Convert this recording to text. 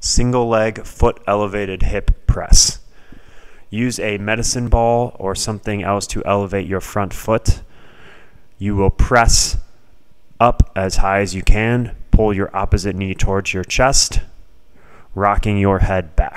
single leg foot elevated hip press. Use a medicine ball or something else to elevate your front foot. You will press up as high as you can. Pull your opposite knee towards your chest, rocking your head back.